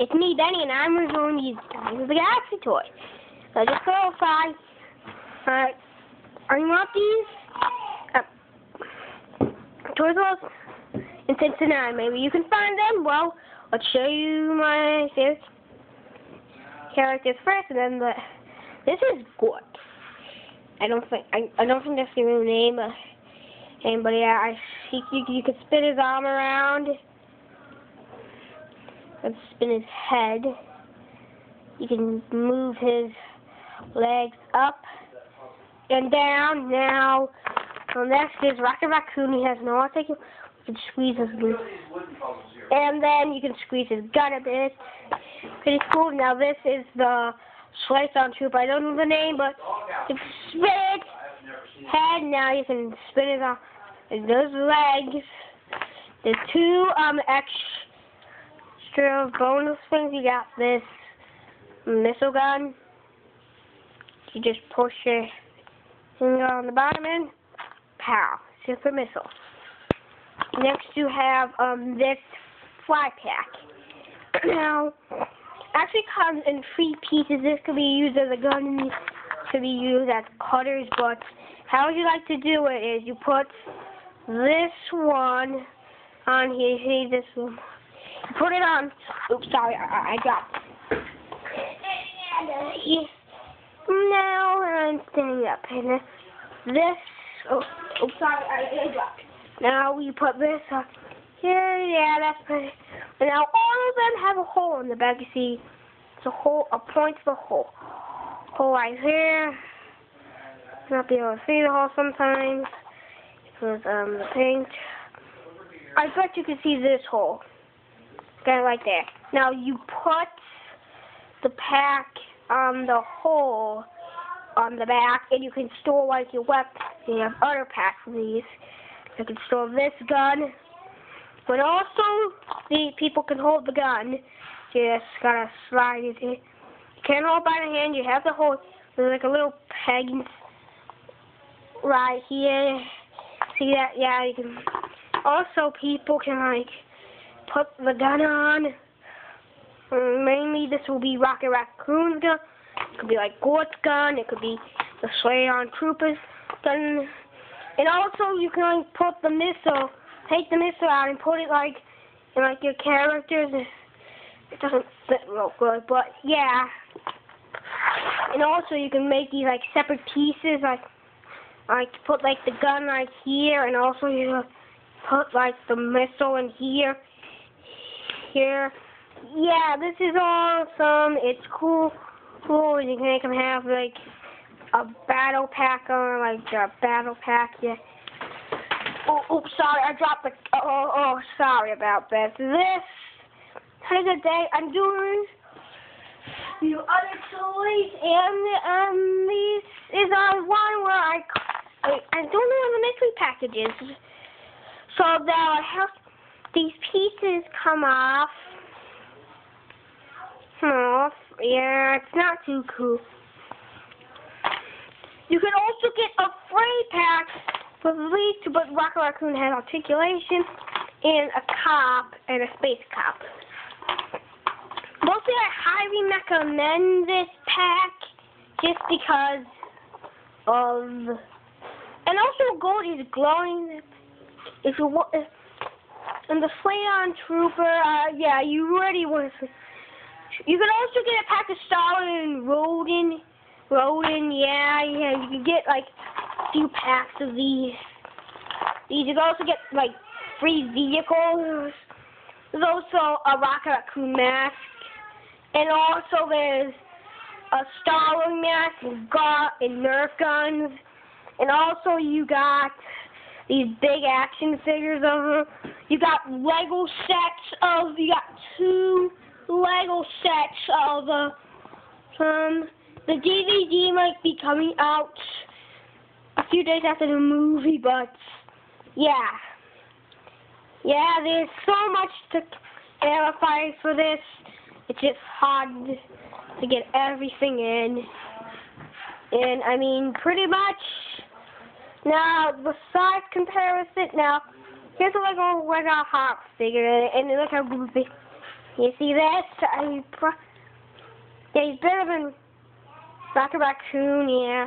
It's me, Benny, and I'm reviewing these Guardians of the Galaxy toys. So just clarify, uh, are you want these? Uh, Toys R Us in Cincinnati. Maybe you can find them. Well, let's show you my favorite characters first, and then the. This is good. I don't think I, I don't think that's the real name. Name, but yeah, I you, you, you can spin his arm around and spin his head. You can move his legs up and down. Now, so next is Rocket Raccoon. He has no article. You can squeeze his and then you can squeeze his gun a bit. Pretty cool. Now this is the Slayton Trooper. I don't know the name, but you can spin it head. Now you can spin it. And those legs. The two um extra extra bonus things, you got this missile gun. You just push your finger on the bottom and pow, super missile. Next you have um this fly pack. now, actually comes in three pieces. This could be used as a gun, this could be used as cutters, but how you like to do it is you put this one on here. See this one. Put it on. Oops, sorry, I, I dropped. Now I'm standing up. And this, oh, oops, sorry, I, I dropped. Now we put this on here. Yeah, that's pretty. And now all of them have a hole in the back. You see, it's a hole, a point of the hole. Hole right here. Not be able to see the hole sometimes because um the paint. I bet you can see this hole. Like that. Now you put the pack on the hole on the back, and you can store like your weapons. You have other packs of these. You can store this gun, but also the people can hold the gun. You just gotta slide it in. You can't hold by the hand. You have to hold. There's like a little peg right here. See that? Yeah, you can. Also, people can like put the gun on. Mainly, this will be Rocket Raccoon's gun. It could be like Groot's gun. It could be the Slayton Trooper's gun. And also, you can like put the missile, take the missile out and put it like in like your characters. It doesn't fit real good, but yeah. And also, you can make these like separate pieces, like like put like the gun right here, and also you put like the missile in here here. Yeah, this is awesome. It's cool. Cool. You can make them have like a battle pack on, like a battle pack. Yeah. Oh, oops, sorry, I dropped the. Oh, oh, sorry about that. This kind of day I'm doing the other toys, and um, this is on one where I I, I don't know what the mystery package is. So now I have these pieces come off. Off. Yeah, it's not too cool. You can also get a free pack with these but Rocket Raccoon has articulation and a cop and a space cop. Mostly I highly recommend this pack just because of and also gold is glowing if you want and the Slayton Trooper, uh, yeah, you already want to. You can also get a pack of Stalin and Roden. Roden, yeah, yeah, you can get like a few packs of these. These you can also get like free vehicles. There's also a Rocket Raccoon mask, and also there's a Star-Lord mask and got and Nerf guns, and also you got these big action figures of her. You got Lego sets of, you got two Lego sets of, uh, um, the DVD might be coming out a few days after the movie, but, yeah. Yeah, there's so much to verify for this. It's just hard to get everything in. And, I mean, pretty much now, the size comparison, now, here's a Lego Lego Hot figure, and look how goofy. You see this? I, pro- yeah, he's better than Rocket Raccoon, yeah.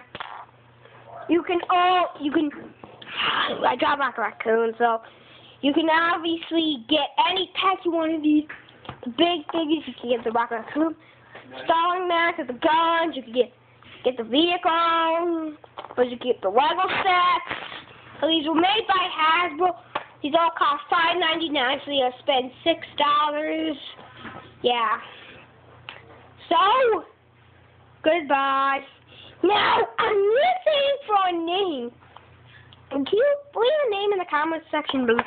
You can all, you can, I got Rocket Raccoon, so you can obviously get any pet you want of these. The big things, you can get the Rocket Raccoon, Star-Lord Max the guns, you can get get the vehicle, or you get the Lego sets. So these were made by Hasbro. These all cost five ninety nine, so you'll spend six dollars. Yeah. So goodbye. Now I'm listening for a name. Can you leave a name in the comments section, please?